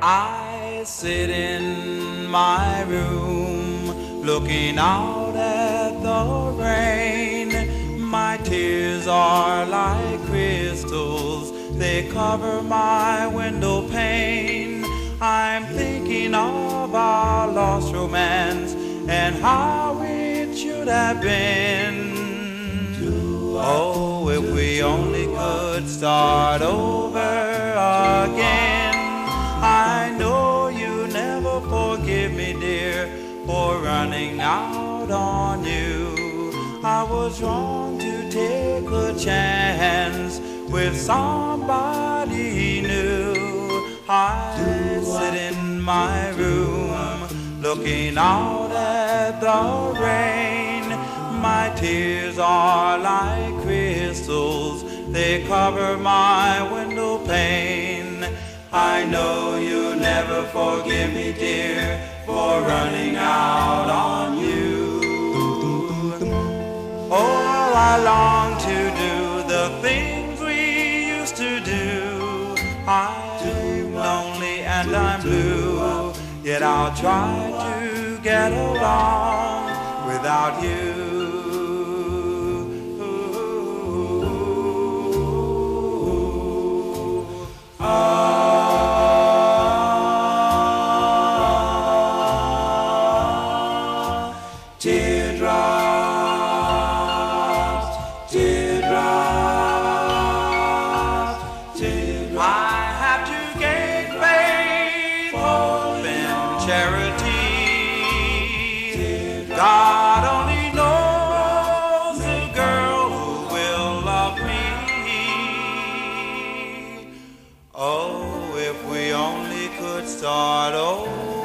I sit in my room looking out at the rain. My tears are like crystals, they cover my window pane. I'm thinking of our lost romance and how it should have been. Oh, if we only could start over forgive me, dear, for running out on you. I was wrong to take a chance with somebody new. I sit in my room looking out at the rain. My tears are like crystals, they cover my window pane. I know you'll never forgive me, dear, for running out on you. Oh, I long to do the things we used to do. I'm lonely and I'm blue, yet I'll try to get along without you. Charity. God only knows the girl who will love me. Oh, if we only could start over